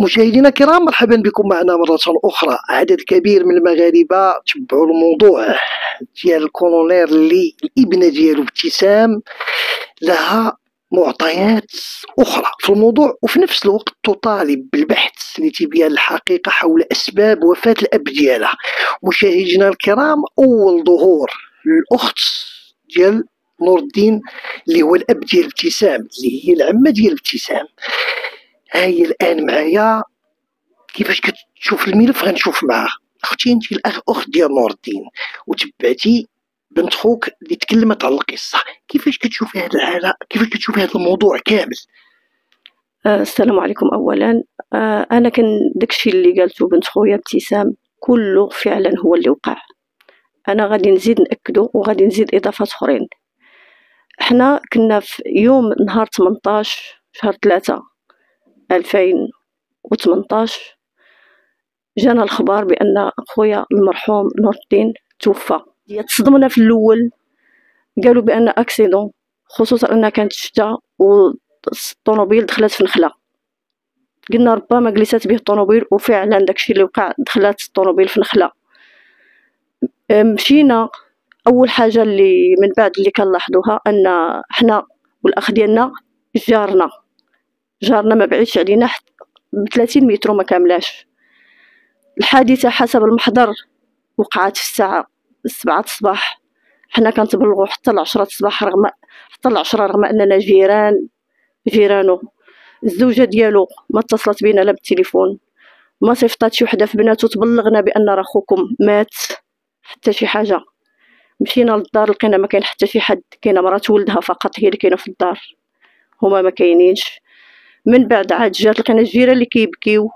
مشاهدينا الكرام مرحبا بكم معنا مرة أخرى. عدد كبير من المغاربة تبعوا الموضوع ديال الكولونير اللي الابنة ديالو ابتسام لها معطيات أخرى في الموضوع. وفي نفس الوقت تطالب بالبحث لتبيان الحقيقة حول أسباب وفاة الأب ديالها. مشاهدينا الكرام أول ظهور للأخت ديال نور الدين اللي هو الأب ديال ابتسام اللي هي العمة ديال ابتسام. هاي الآن معايا. كيفاش كتشوف الملف؟ غنشوف معاه. أختي انت الاخ أخت ديال نور الدين وتبعتي بنت خوك اللي تكلمت على القصة. كيفاش كتشوفي هذا الحاله كيفاش كتشوفي هذا الموضوع كامل؟ آه، السلام عليكم اولا. آه، أنا كان داكشي اللي قالته بنت خويا ابتسام كله فعلا هو اللي وقع. أنا غادي نزيد نأكدو وغادي نزيد اضافات أخرين. إحنا كنا في يوم نهار 18 شهر ثلاثة ألفين وثمنطاش جانا الخبر بأن خويا المرحوم نور الدين توفى. تصدمنا في الأول قالوا بأن أكسيدون خصوصا أنها كانت الشتا والطوموبيل دخلت في نخلة قلنا ربما جلست به الطوموبيل وفعلا داكشي اللي وقع دخلت الطوموبيل في نخلة مشينا. أول حاجة اللي من بعد اللي كنلاحظوها أن حنا والأخ ديالنا جارنا. جارنا ما بعيدش علينا حتى ب 30 متر ما كاملاش. الحادثة حسب المحضر وقعت في الساعة السبعة الصباح. حنا كنتبلغوا حتى العشرة الصباح رغم حتى العشرة رغم أننا جيران جيرانو الزوجة ديالو ما اتصلت بينا لا بالتليفون. ما صيفطات شي وحدة في بناتو تبلغنا بأن راه خوكم مات حتى شي حاجة. مشينا للدار لقينا ما كاين حتى شي حد. كاينة مرات ولدها فقط هي اللي كاينة في الدار. هما ما كاينينش. من بعد عاد جات لقينا الجيران اللي كيبكيو.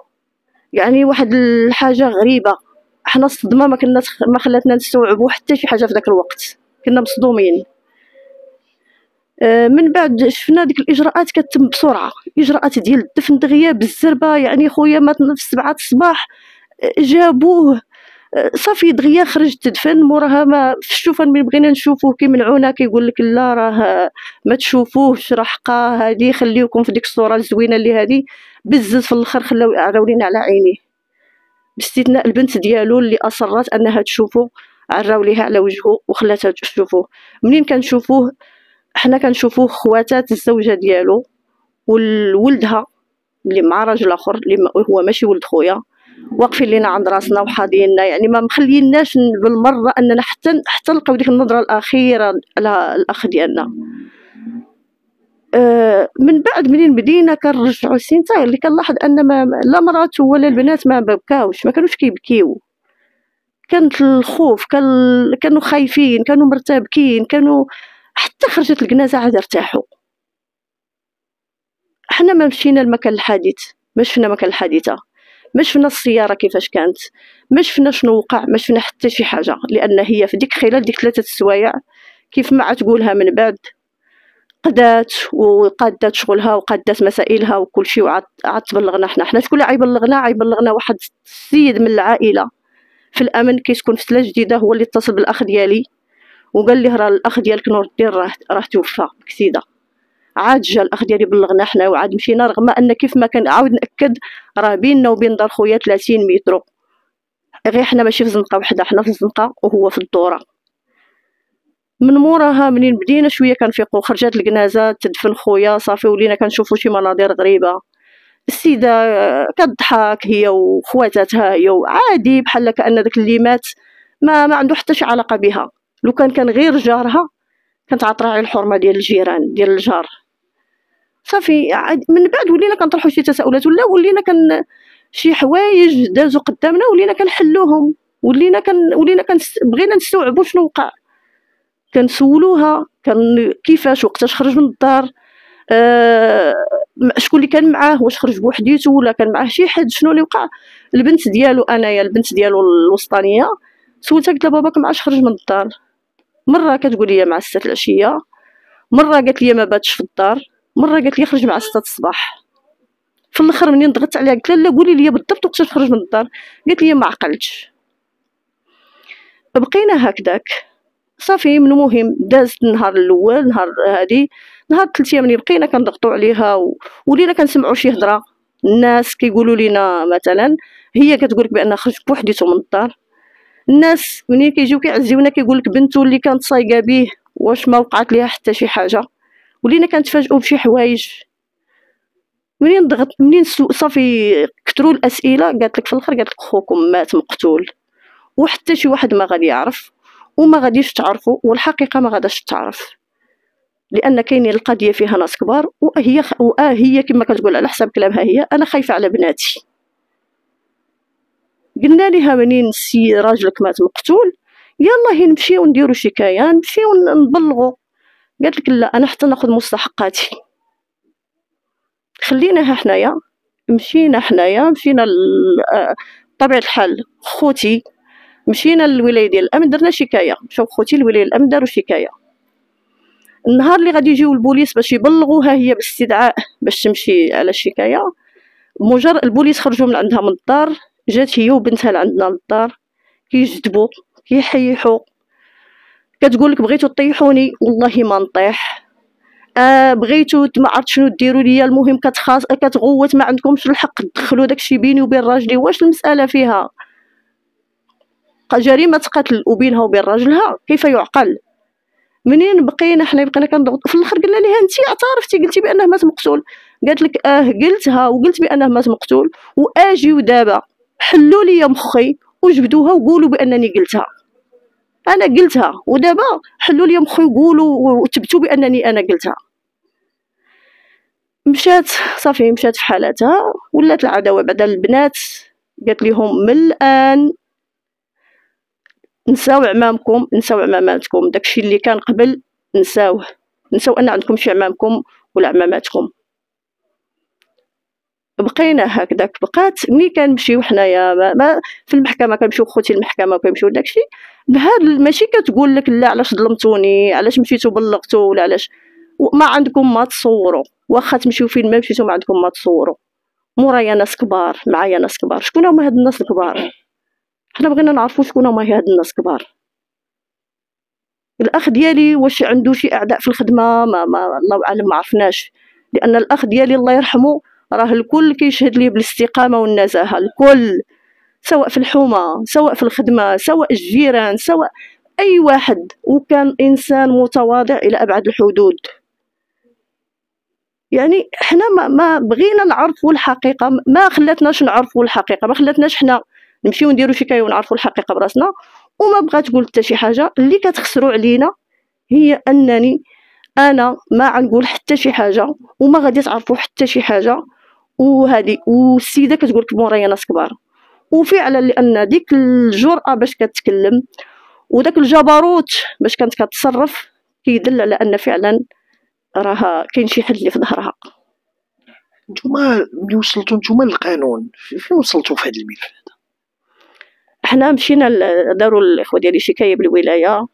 يعني واحد الحاجة غريبة. حنا الصدمة ما كنا ما خلاتنا نستوعبوا حتى شي حاجة في ذاك الوقت. كنا مصدومين. آه، من بعد شفنا ديك الإجراءات كتتم بسرعة. إجراءات ديال الدفن دغيا بالزربة. يعني خويا مات في السبعة الصباح. آه، جابوه. صافي دغيا خرج تدفن موراها ما في الشوفان من بغينا نشوفوه كيمنعونا كيقول لك لا راه ما تشوفوهش راه حقا هادي خليوكم في ديك الصورة الزوينة اللي هادي. بزز في الأخر خلاو عراو لينا على عينيه. باستثناء البنت ديالو اللي اصرت أنها تشوفو عراو ليها على وجهه وخلاتها تشوفوه. منين كنشوفوه؟ حنا كنشوفوه خواتات الزوجة ديالو وولدها اللي مع راجل آخر اللي هو ماشي ولد خويا. واقفين لينا عند راسنا وحاضينا يعني ما مخليناش بالمرة أننا حتى حتى نلقاو ديك النظرة الأخيرة على الاخ ديالنا. أه من بعد منين بدينا كنرجعوا السينتا اللي كنلاحظ أن ما لا مراته ولا البنات ما بكاوش ما كانوش كيبكيو. كانت الخوف كان كانوا خايفين كانوا مرتبكين كانوا حتى خرجت الجنازه عاد ارتاحوا. حنا ما مشينا لمكان الحادث ما شفنا مكان الحادثة. ما شفنا السيارة كيفاش كانت ما شفنا شنو وقع ما شفنا حتى شي حاجة لأن هي في ديك خلال ديك ثلاثة السوايع كيف ما تقولها من بعد قدات وقادات شغلها وقادات مسائلها وكل شيء وعاد تبلغنا حنا. حنا شكون اللي عيبلغنا عيبلغنا واحد السيد من العائلة في الأمن كيسكن في سلا جديدة هو اللي اتصل بالأخ ديالي وقال لي راه الأخ ديالك نور الدين راه راه توفى بكسيده عاد جا الأخ ديالي بلغنا حنا وعاد مشينا رغم أن كيف ما كان عاود نأكد راه بيننا وبين دار خويا 30 متر. غير حنا ماشي في زنقه وحدة حنا في الزنقه وهو في الدورة. من موراها منين بدينا شوية كنفيقو خرجات الجنازة تدفن خويا صافي ولينا كنشوفو شي مناظر غريبة. السيدة كضحك هي وخواتاتها هي عادي بحال كأن داك اللي مات ما ما عنده حتى شي علاقة بها. لو كان كان غير جارها كانت عطراعي الحرمة ديال الجيران ديال الجار. صافي من بعد ولينا كنطرحوا شي تساؤلات ولا ولينا كان شي حوايج دازوا قدامنا ولينا كنحلوهم ولينا كان ولينا كان بغينا نستوعبوا شنو وقع. كنسولوها كان كيفاش وقتاش خرج من الدار آه شكون اللي كان معاه واش خرج بوحديتو ولا كان معاه شي حد شنو اللي وقع. البنت ديالو أنايا البنت ديالو الوسطانية سولتها قلت لها باباك معاش خرج من الدار. مرة كتقول لي مع ستة العشية. مرة قالت لي ما باتش في الدار. مرة قالت لي خرج مع ستة الصباح. في الآخر منين ضغطت عليها؟ قلت لها لا قولي لي بالضبط وقتاش خرج من الدار. قالت لي ما عقلتش. بقينا هكذاك. صافي من المهم دازت النهار الأول نهار هادي نهار ثلاث أيام بقينا كنضغطوا عليها و... ولينا كنسمعوا شي هضرة. الناس كيقولوا لنا مثلا هي كتقول لك بان خرجت بوحديته من الدار. الناس ملي كيجيو كيعزيونا كيقول لك بنته اللي كانت صايقة به واش ما وقعت ليها حتى شي حاجة. ولينا كنتفاجئوا بشي حوايج. منين ضغط منين صافي كثروا الأسئلة قالت لك في الآخر قالت لك خوكم مات مقتول. وحتى شي واحد ما غادي يعرف وما غاديش تعرفوا والحقيقة ما غاداش تعرف. لأن كاينين القضية فيها ناس كبار وهي. واه هي كما كتقول على حسب كلامها هي أنا خايفة على بناتي. قلنا لها منين سي راجلك مات مقتول؟ يلا هي نمشيو نديرو شكايه نمشيو نبلغو. قالت لك لا أنا حتى ناخذ مستحقاتي. خليناها حنايا مشينا حنايا مشينا آه، طبيعة الحال خوتي مشينا للولاية ديال الأمن درنا شكاية. مشاو خوتي لولايه الأمن داروا شكاية. النهار اللي غادي يجيو البوليس باش يبلغوها هي باستدعاء باش تمشي على الشكاية. مجرد البوليس خرجوا من عندها من الدار جات هي وبنتها لعندنا للدار كيجذبوا كيحيحوا. كتقول لك بغيتو طيحوني؟ والله ما نطيح. آه بغيتو ما عرفت شنو ديروا ليا. المهم كتخاص كتغوت ما عندكمش الحق تدخلوا داكشي بيني وبين راجلي. واش المسألة فيها؟ جريمة قتل وبينها وبين راجلها؟ كيف يعقل؟ منين بقينا حنا؟ بقينا كنضغط. في الآخر قلنا لها انت اعترفتي قلتي بأنه مات مقتول. قالت لك آه قلتها وقلت بأنه مات مقتول. وآجي ودابا حلوا لي مخي وجبدوها وقولوا بأنني قلتها. أنا قلتها ودابا حلوا لي مخي وقولوا وثبتوا بأنني أنا قلتها. مشات صافي مشات في حالتها ولات العداوة بعد البنات. قالت لهم من الآن نساو عمامكم نساو عماماتكم. داكشي اللي كان قبل نساوه. نساو أن عندكم شي عمامكم ولا عماماتكم. بقينا هكذاك بقات ملي كنمشيو حنايا ما, في المحكمة كنمشيو خوتي المحكمة وكنمشيو داكشي بهذا ماشي كتقول لك لا علاش ظلمتوني علاش مشيتو بلغتو ولا علاش ما عندكم ما تصوروا واخا تمشيو فين ما مشيتو ما عندكم ما تصوروا. مورايا ناس كبار معايا ناس كبار شكون هما هاد الناس الكبار؟ حنا بغينا نعرفوا شكون هما هاد الناس كبار. الأخ ديالي واش عنده شي أعداء في الخدمة؟ ما, ما الله اعلم ما عرفناش لأن الأخ ديالي الله يرحمه راه الكل كيشهد ليه بالاستقامة والنزاهة. الكل سواء في الحومة سواء في الخدمة سواء الجيران سواء أي واحد. وكان إنسان متواضع إلى أبعد الحدود. يعني حنا ما, ما بغينا نعرفوا الحقيقة ما خلاتناش نعرفوا الحقيقة ما خلاتناش حنا نمشيو نديرو شكايه ونعرفوا الحقيقة براسنا. وما بغات تقول حتى شي حاجة. اللي كتخسروا علينا هي أنني أنا ما غنقول حتى شي حاجة وما غادي تعرفوا حتى شي حاجة. وهذه والسيده كتقول لك مورايا ناس كبار وفعلا لأن ديك الجرأة باش كتكلم وداك الجبروت باش كانت كتصرف كيدل على أن فعلا راها كاين شي حد اللي في ظهرها. نتوما ملي وصلتوا نتوما للقانون فين وصلتوا في هذا الملف هذا؟ حنا مشينا داروا الإخوة ديالي شكاية بالولاية.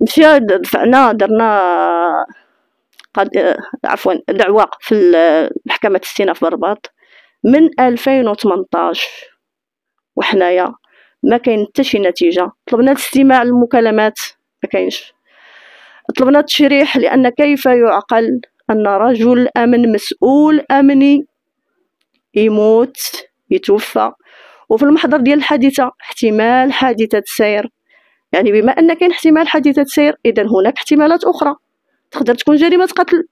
مشينا دفعنا درنا قد عفوا دعوة في محكمة استئناف برباط من 2018 وحنايا ما كاين حتى شي نتيجة. طلبنا الاستماع للمكالمات ما كاينش. طلبنا التشريح لأن كيف يعقل أن رجل أمن مسؤول أمني يموت يتوفى. وفي المحضر ديال الحادثة احتمال حادثة سير. يعني بما أن كاين احتمال حادثة سير إذا هناك احتمالات أخرى. تقدر تكون جريمة قتل.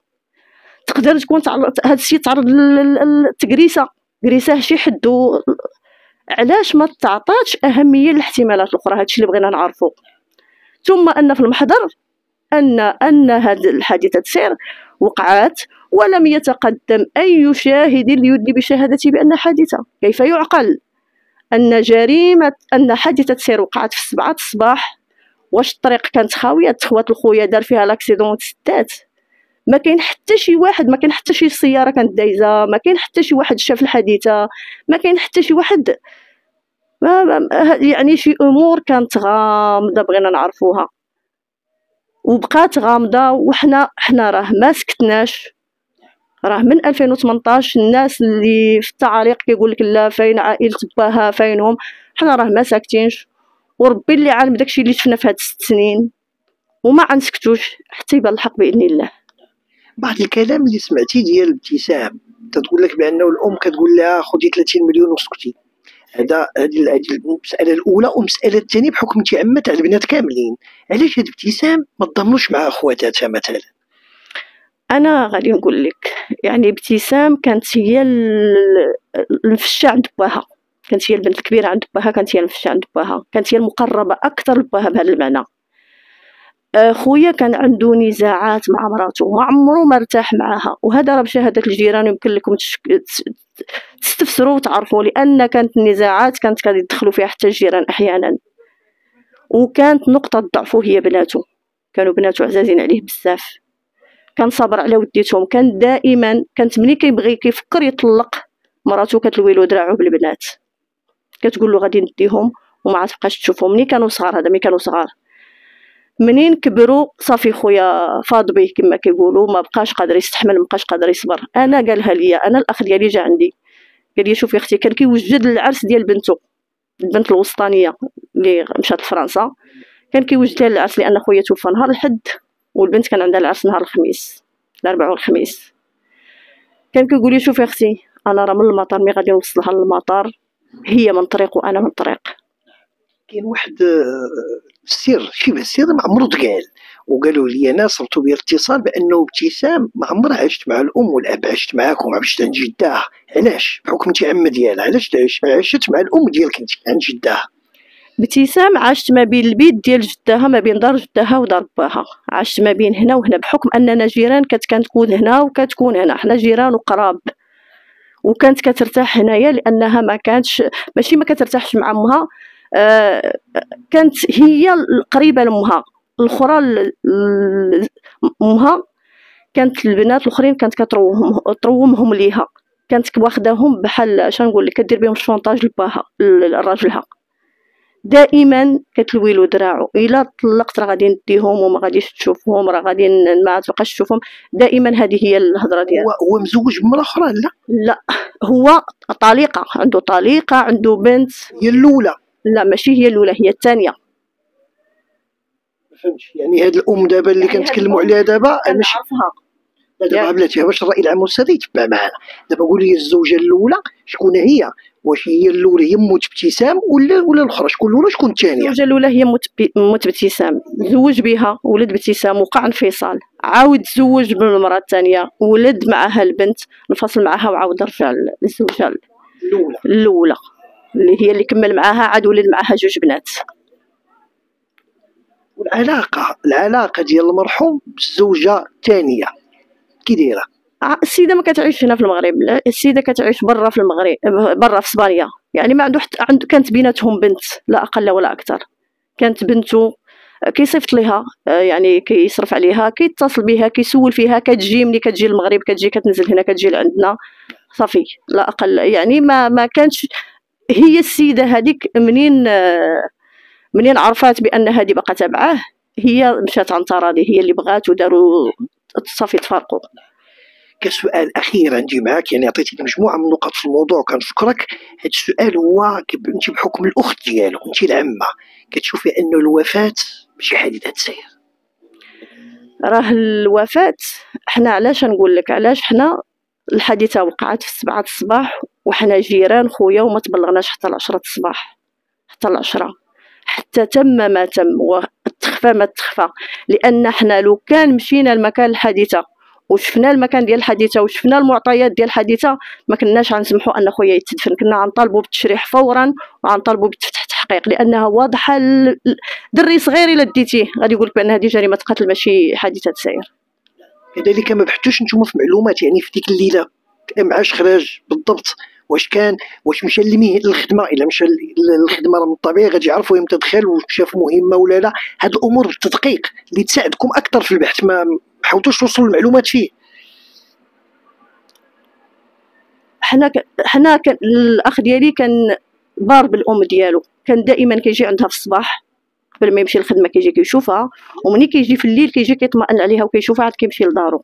تقدر تكون هذا الشيء تعرض للتكريسة. كريسه شي حد علاش ما تعطاتش أهمية للاحتمالات الأخرى؟ هادشي اللي بغينا نعرفو. ثم أن في المحضر أن أن هذه الحادثة سير وقعت ولم يتقدم أي شاهد ليدلي بشهادته بأن حادثة. كيف يعقل؟ أن جريمة أن حادثة سير وقعت في السبعة الصباح واش الطريق كانت خاوية؟ تخوات الخويا دار فيها لاكسيدون تسدات ما كاين حتى شي واحد ما كاين حتى شي سيارة كانت دايزة ما كاين حتى شي واحد شاف الحادثة ما كاين حتى شي واحد. ما يعني شي أمور كانت غامضة بغينا نعرفوها. وبقات غامضة وحنا حنا راه ما سكتناش. راه من 2018 الناس اللي في التعاليق كيقول لك لا فين عائلة باها فينهم حنا راه ما ساكتينش. وربي اللي عالم داكشي اللي شفنا في هاد الست سنين. وما غنسكتوش حتى يبان الحق بإذن الله. بعض الكلام اللي سمعتي ديال ابتسام تتقول لك بأنه الأم كتقول لها خذي 30 مليون وسكتي. هذا هذه المسألة الأولى والمسألة الثانية بحكم انت عمت على البنات كاملين. علاش هاد ابتسام ما تضمنوش مع خواتاتها مثلا؟ أنا غادي نقول لك يعني ابتسام كانت هي المفشه عند باها كانت هي البنت الكبيرة عند باها كانت هي المفشه عند باها كانت هي المقربة أكثر لباها بهذا المعنى. خويا كان عنده نزاعات مع مراته ما عمره ما ارتاح معاها وهذا راه بشهادة الجيران يمكن لكم تستفسروا وتعرفوا لأن كانت النزاعات كانت كيدخلوا فيها حتى الجيران أحيانا. وكانت نقطة ضعفه هي بناته كانوا بناته عزازين عليه بزاف. كان صابر على وديتهم كان دائما كانت ملي كيبغي كيفكر يطلق مراته كتلوي له دراعو بالبنات. كتقول له غادي نديهم وما تبقاش تشوفهم. ملي كانوا صغار؟ هذا ملي كانوا صغار؟ منين كبروا؟ صافي خويا فاض به كما كيقولوا ما بقاش قادر يستحمل ما بقاش قادر يصبر. أنا قالها لي أنا الأخ ديالي جا عندي. قال لي شوفي أختي كان كيوجد العرس ديال بنته البنت الوسطانية اللي مشات لفرنسا. كان كيوجد لها العرس لأن خويا توفى نهار الحد والبنت كان عندها العرس نهار الخميس الأربعاء والخميس. كان كيقول لي شوفي أختي أنا راه من المطار مي غادي نوصلها للمطار. هي من طريق وأنا من طريق. كاين واحد السر شبه السر ما عمرو تقال. وقالوا لي أنا صرت باتصال بأنه ابتسام ما عمرها عشت مع الأم والاب عشت معاكم عشت عند جداها علاش؟ بحكم انت عمة ديالها علاش عشت مع الأم ديالك أنت عند جداها ابتسام عشت ما بين البيت ديال جداها ما بين دار جداها ودار باها عشت ما بين هنا وهنا بحكم أننا جيران كانت كتكون هنا وكتكون هنا. حنا جيران وقراب. وكانت كترتاح هنايا لأنها ما كانتش ماشي ما كترتاحش مع أمها. آه كانت هي القريبة لأمها. الأخرى أمها. كانت البنات الأخرين كانت كتروهم ترومهم ليها. كانت واخداهم بحال اش نقول لك كدير بهم الشونطاج لباها لراجلها. دائما كتلوي له دراعو. إلا طلقت راه غادي نديهم وما غاديش تشوفهم راه غادي ما تبقاش تشوفهم. دائما هذه هي الهضرة ديالو هو مزوج بمراه أخرى لا. لا. هو طليقة عنده طليقة عنده بنت. هي الأولى. لا ماشي هي الأولى هي الثانية. فهمتش. يعني هاد الأم دابا اللي يعني كنتكلموا عليها دابا عارفها. دابا بلاتي باش الرأي العام والسادة يتبع معنا دابا قول لي الزوجة الأولى شكون هي؟ واش هي الأولى؟ هي موت ابتسام ولا ولا الأخرى؟ شكون الأولى شكون الثانية؟ الزوجة الأولى هي موت ابتسام زوج بها ولد بابتسام وقع انفصال. عاود تزوج بالمرأة الثانية ولد معها البنت انفصل معها وعاود رجع للزوجه الأولى. الأولى. اللي هي اللي كمل معاها عاد ولد معاها جوج بنات. والعلاقه العلاقة ديال المرحوم بالزوجة الثانية. كي دايره آه، السيدة ما كتعيش هنا في المغرب. السيدة كتعيش برا في المغرب برا في إسبانيا. يعني ما عنده حتى عنده كانت بيناتهم بنت لا أقل ولا أكثر. كانت بنته كيصيفط ليها آه، يعني كيصرف عليها كيتصل بها كيسول فيها كتجي ملي كتجي المغرب كتجي كتنزل هنا كتجي لعندنا. صافي لا أقل. يعني ما ما كانش هي السيدة هذيك منين آه، منين عرفات بأن هذه بقى تبعاه هي مشات عن تراضي هي اللي بغات وداروا صافي تفارقوا كسؤال أخير عندي معك يعني عطيتني مجموعة من النقط في الموضوع كنشكرك هذا السؤال هو انت بحكم الأخت ديالو انت العمة كتشوفي انه الوفاة ماشي حادثه سير راه الوفاة حنا علاش نقول لك؟ علاش حنا الحادثة وقعت في السبعة الصباح وحنا جيران خويا وما تبلغناش حتى العشرة الصباح حتى العشرة. حتى تم ما تم وتخفى ما تخفى. لأن حنا لو كان مشينا لمكان الحادثة وشفنا المكان ديال الحادثة وشفنا المعطيات ديال الحادثة ما كناش غنسمحوا أن خويا يتدفن. كنا غنطالبوا بالتشريح فورا وغنطالبوا بتفتح تحقيق لأنها واضحة دري صغير إلا ديتيه. غادي يقول لك بأن هذه جريمة قتل ماشي حادثة سير. كذلك ما بحثوش نتوما في معلومات يعني في ديك الليلة معاش خراج بالضبط. واش كان واش مشى لميه للخدمة إلا مشى للخدمة من الطبيعي غادي يعرفوا إمتى دخل وشاف مهمة ولا لا. هاد الأمور بالتدقيق اللي تساعدكم أكثر في البحث ما حاولتوش توصلوا المعلومات فيه. حنا. حنا ك... الأخ ديالي كان بار بالأم ديالو. كان دائما كيجي عندها في الصباح قبل ما يمشي للخدمه كيجي كيشوفها ومني كيجي في الليل كيجي كيطمئن عليها وكيشوفها عاد كيمشي لدارو.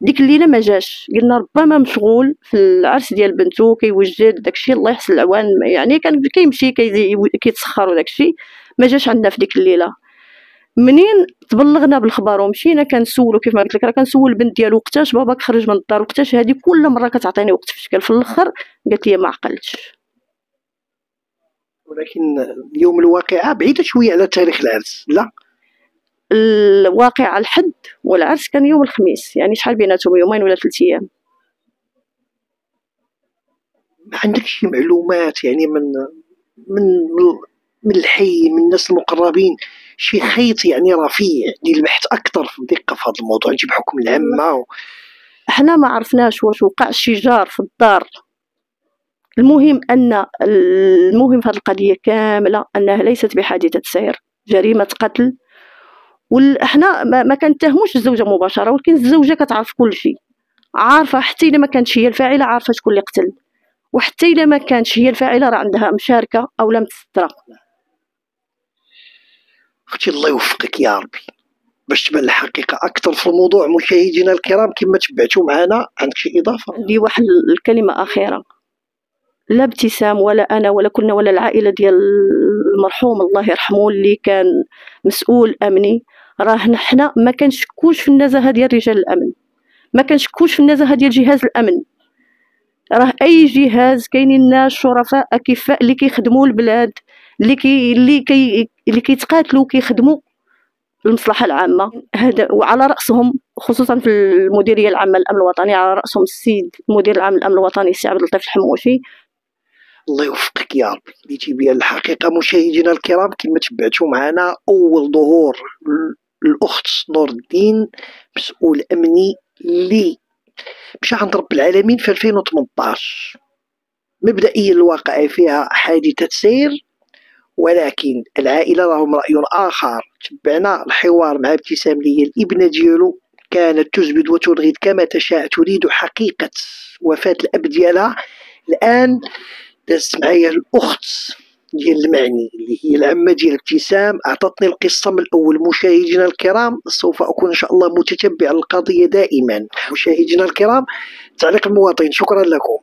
ديك الليلة ما جاش. قلنا ربما مشغول في العرس ديال بنته كيوجد داكشي الله يحسن العوان يعني كان كيمشي كيتسخر وداكشي. ما جاش عندنا في ديك الليلة. منين تبلغنا بالخبر ومشينا كنسولو كيف ما قلت لك راه كنسول البنت ديالو وقتاش باباك خرج من الدار وقتاش هادي؟ كل مرة كتعطيني وقت في الشكل في الأخر قالت لي ما عقلتش. ولكن اليوم الواقعه بعيده شوية على تاريخ العرس. لا. الواقع الحد والعرس كان يوم الخميس يعني شحال بيناتهم يومين ولا ثلاث أيام؟ ما عندكش شي معلومات يعني من من من الحي من الناس المقربين؟ شي خيط يعني رفيع ديال البحث أكثر في الدقة في هذا الموضوع نجيب حكم العامة و... إحنا ما عرفناش واش وقع شي جار في الدار. المهم ان المهم في هذه القضية كاملة أنها ليست بحادثة سير جريمة قتل وحنا ما كنتهموش الزوجة مباشرة ولكن الزوجة كتعرف كل شيء عارفة حتى إلا ما كانتش هي الفاعلة عارفة شكون اللي قتل. وحتى إلا ما كانتش هي الفاعلة راه عندها مشاركة أو لا متسترة. أختي الله يوفقك يا ربي. باش تبان الحقيقة أكثر في الموضوع مشاهدينا الكرام كما تبعتوا معنا عندك شي إضافة؟ دي واحد الكلمة أخيرة. لا ابتسام ولا أنا ولا كنا ولا العائلة ديال المرحوم الله يرحمه اللي كان مسؤول أمني. راه حنا ما كنشكوش في النزاهة ديال رجال الأمن. ما كنشكوش في النزاهة ديال جهاز الأمن. راه أي جهاز كاينين ناس شرفاء اكفاء اللي كيخدموا البلاد اللي كي اللي كي اللي كيتقاتلوا كيخدموا المصلحة العامة. هذا وعلى رأسهم خصوصا في المديرية العامة للأمن الوطني على رأسهم السيد المدير العام للأمن الوطني السي عبد اللطيف الحموشي. الله يوفقك يا ربي بيا الحقيقة مشاهدينا الكرام كما تبعتوا معنا أول ظهور الأخت نور الدين مسؤول أمني اللي مشى عند رب العالمين في 2018 مبدئيا الواقع فيها حادثة سير ولكن العائلة لهم رأي آخر. تبعنا الحوار مع ابتسام لي الإبنة ديالو كانت تزبد وترغد كما تشاء تريد حقيقة وفاة الأب ديالها. الآن دازت معايا الأخت. ديال المعني اللي هي العمه ديال ابتسام أعطتني القصة من الأول. مشاهدينا الكرام سوف أكون إن شاء الله متتبع القضية دائما. مشاهدينا الكرام تعليق المواطن شكرا لكم.